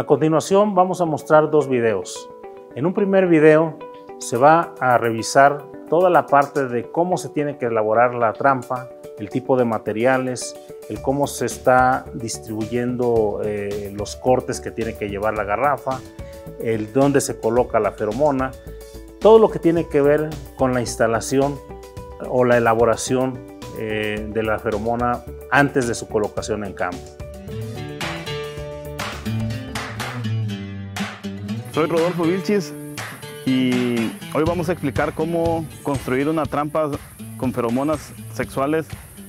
A continuación vamos a mostrar dos videos. En un primer video se va a revisar toda la parte de cómo se tiene que elaborar la trampa, el tipo de materiales, el cómo se está distribuyendo eh, los cortes que tiene que llevar la garrafa, el dónde se coloca la feromona, todo lo que tiene que ver con la instalación o la elaboración eh, de la feromona antes de su colocación en campo. Soy Rodolfo Vilchis y hoy vamos a explicar cómo construir una trampa con feromonas sexuales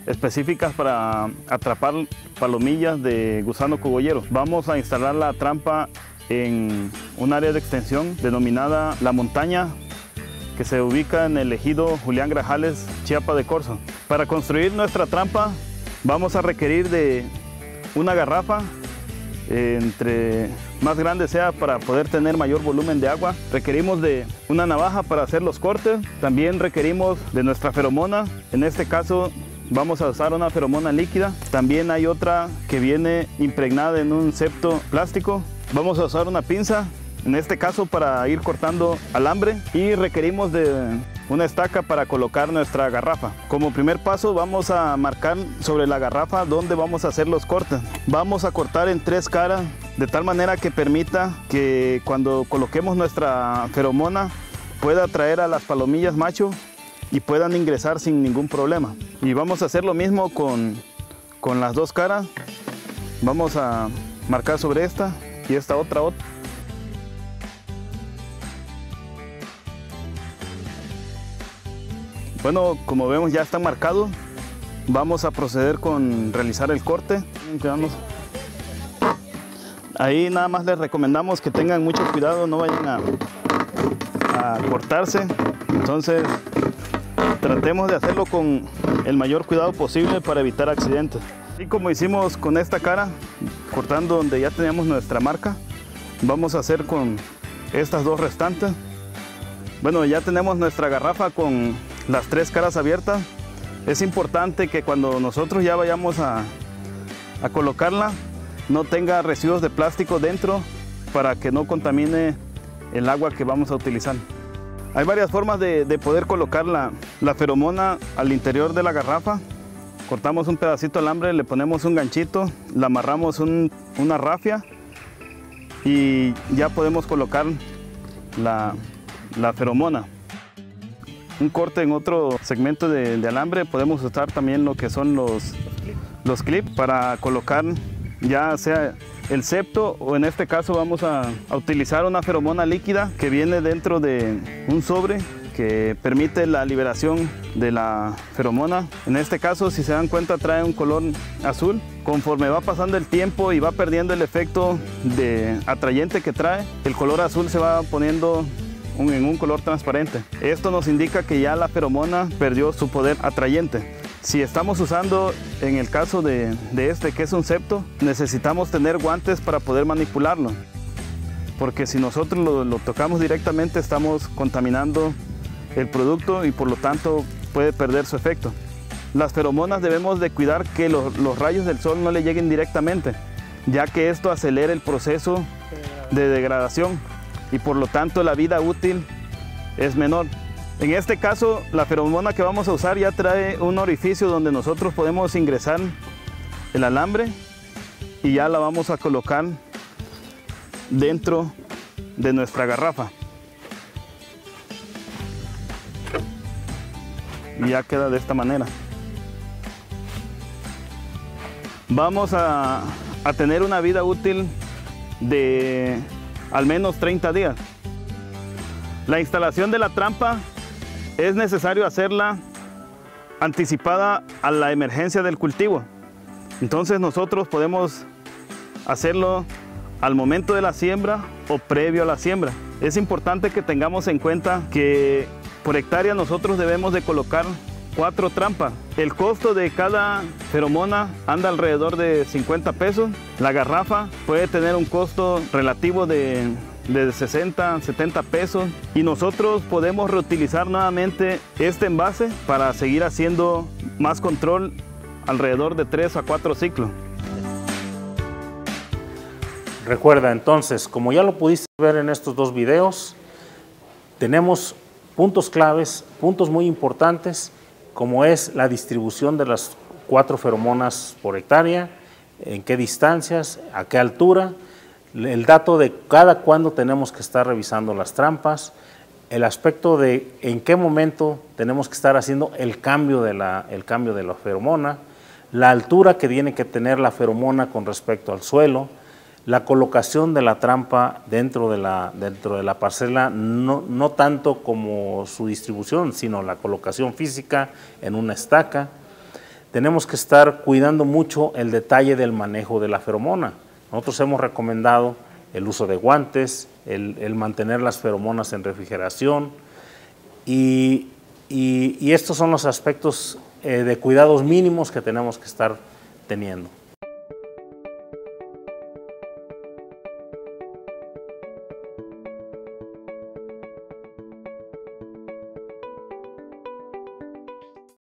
específicas para atrapar palomillas de gusano cogollero. Vamos a instalar la trampa en un área de extensión denominada La Montaña que se ubica en el ejido Julián Grajales, Chiapa de Corzo. Para construir nuestra trampa vamos a requerir de una garrafa entre más grande sea para poder tener mayor volumen de agua. Requerimos de una navaja para hacer los cortes. También requerimos de nuestra feromona. En este caso vamos a usar una feromona líquida. También hay otra que viene impregnada en un septo plástico. Vamos a usar una pinza, en este caso para ir cortando alambre y requerimos de una estaca para colocar nuestra garrafa. Como primer paso vamos a marcar sobre la garrafa donde vamos a hacer los cortes. Vamos a cortar en tres caras de tal manera que permita que cuando coloquemos nuestra feromona pueda atraer a las palomillas macho y puedan ingresar sin ningún problema. Y vamos a hacer lo mismo con, con las dos caras. Vamos a marcar sobre esta y esta otra otra. Bueno, como vemos ya está marcado. Vamos a proceder con realizar el corte. Ahí nada más les recomendamos que tengan mucho cuidado, no vayan a, a cortarse. Entonces tratemos de hacerlo con el mayor cuidado posible para evitar accidentes. Y como hicimos con esta cara, cortando donde ya teníamos nuestra marca, vamos a hacer con estas dos restantes. Bueno, ya tenemos nuestra garrafa con las tres caras abiertas. Es importante que cuando nosotros ya vayamos a, a colocarla, no tenga residuos de plástico dentro para que no contamine el agua que vamos a utilizar. Hay varias formas de, de poder colocar la, la, feromona al interior de la garrafa. Cortamos un pedacito de alambre, le ponemos un ganchito, le amarramos un, una rafia y ya podemos colocar la, la feromona un corte en otro segmento de, alambre, podemos usar también lo que son los, los clips para colocar ya sea el septo o en este caso vamos a, a, utilizar una feromona líquida que viene dentro de un sobre que permite la liberación de la feromona. En este caso, si se dan cuenta, trae un color azul. Conforme va pasando el tiempo y va perdiendo el efecto de atrayente que trae, el color azul se va poniendo en un color transparente. Esto nos indica que ya la feromona perdió su poder atrayente. Si estamos usando, en el caso de, este que es un septo, necesitamos tener guantes para poder manipularlo. Porque si nosotros lo, tocamos directamente estamos contaminando el producto y por lo tanto puede perder su efecto. Las feromonas debemos de cuidar que los rayos del sol no le lleguen directamente, ya que esto acelera el proceso de degradación y por lo tanto la vida útil es menor. En este caso, la feromona que vamos a usar ya trae un orificio donde nosotros podemos ingresar el alambre y ya la vamos a colocar dentro de nuestra garrafa. Y ya queda de esta manera. Vamos a, a tener una vida útil de al menos 30 días. La instalación de la trampa es necesario hacerla anticipada a la emergencia del cultivo. Entonces nosotros podemos hacerlo al momento de la siembra o previo a la siembra. Es importante que tengamos en cuenta que por hectárea nosotros debemos de colocar cuatro trampas. El costo de cada feromona anda alrededor de 50 pesos. La garrafa puede tener un costo relativo de, de 60, 70 pesos y nosotros podemos reutilizar nuevamente este envase para seguir haciendo más control alrededor de 3 a 4 ciclos. Recuerda entonces, como ya lo pudiste ver en estos dos videos, tenemos puntos claves, puntos muy importantes, como es la distribución de las cuatro feromonas por hectárea, en qué distancias, a qué altura, el dato de cada cuándo tenemos que estar revisando las trampas, el aspecto de en qué momento tenemos que estar haciendo el cambio de la, el cambio de la feromona, la altura que tiene que tener la feromona con respecto al suelo, la colocación de la trampa dentro de la, dentro de la parcela, no, no tanto como su distribución, sino la colocación física en una estaca. Tenemos que estar cuidando mucho el detalle del manejo de la feromona. Nosotros hemos recomendado el uso de guantes, el, mantener las feromonas en refrigeración y, estos son los aspectos eh, de cuidados mínimos que tenemos que estar teniendo.